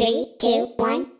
Three, two, one,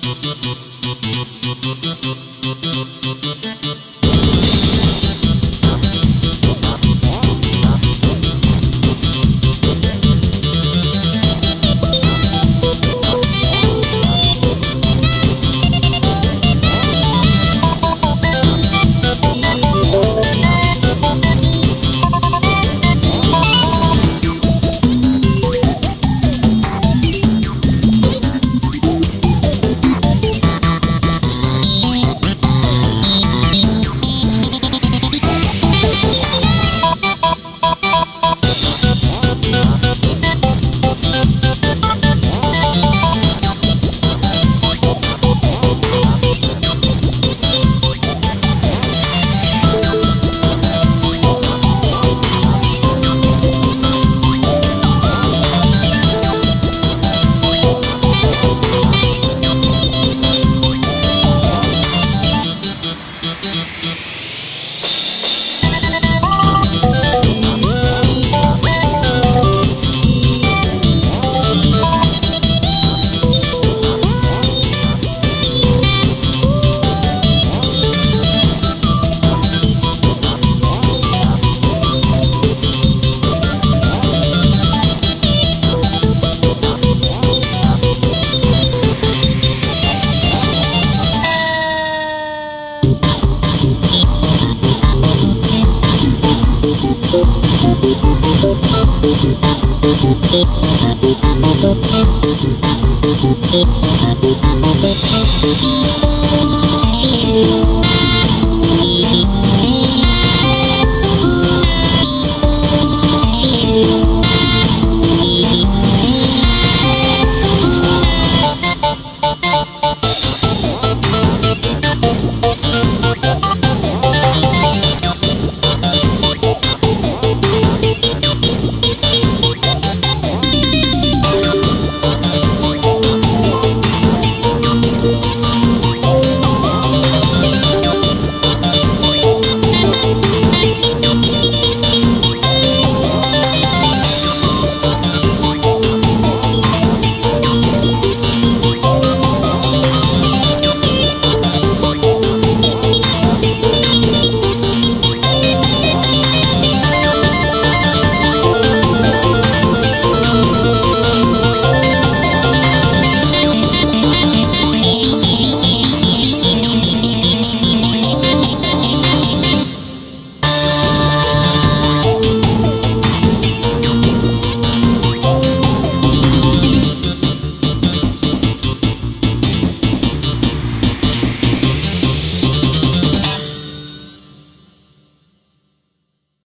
You.